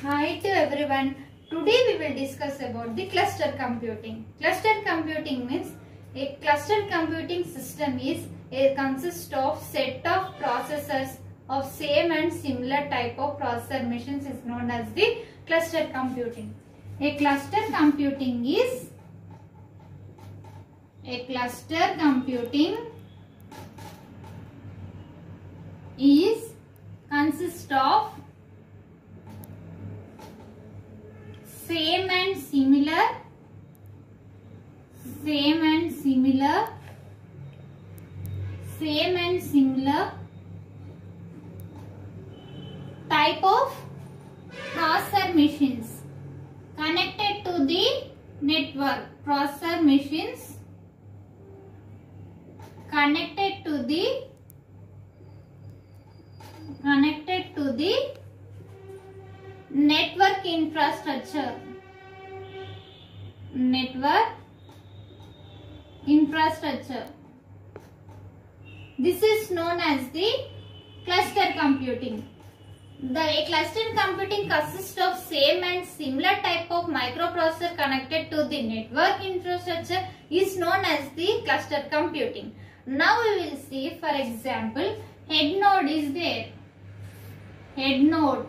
Hi to everyone. Today we will discuss about the cluster computing. Cluster computing means a cluster computing system is a consists of set of processors of same and similar type of processor machines is known as the cluster computing. A cluster computing is a cluster computing is consist of same and similar same and similar same and similar type of processor machines connected to the network. Processor machines connected to the network infrastructure. Network infrastructure. This is known as the cluster computing. The cluster computing consists of same and similar type of microprocessor connected to the network infrastructure is known as the cluster computing. Now we will see for example head node is there. Head node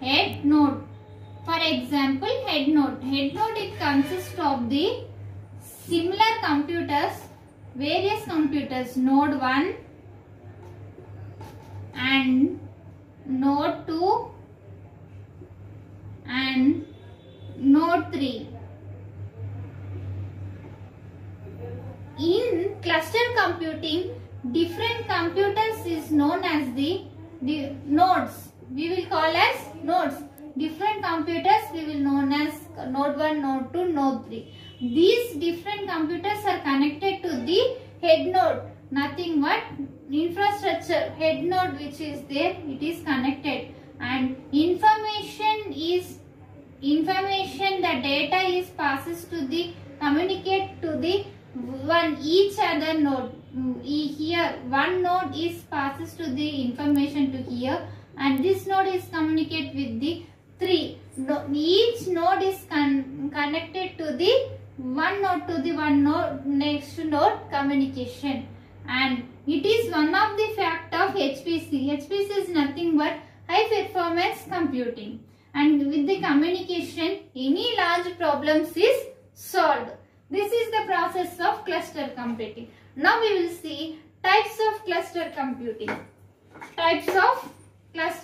head node. For example head node. Head node it consists of the similar computers various computers node 1 and node 2 and node 3 in cluster computing different computers is known as the, the nodes we will call as nodes. Different computers we will known as node 1 node 2 node 3 these different computers are connected to the head node. Nothing but infrastructure head node which is there it is connected. And information is information the data is passes to the communicate to the one each other node. Mm, here one node is passes to the information to here and this node is communicate with the three no, each node is con connected to the one node to the one node next node communication and it is one of the fact of HPC. HPC is nothing but high performance computing and with the communication any large problems is solved. This is the process of cluster computing. Now we will see types of cluster computing. Types of cluster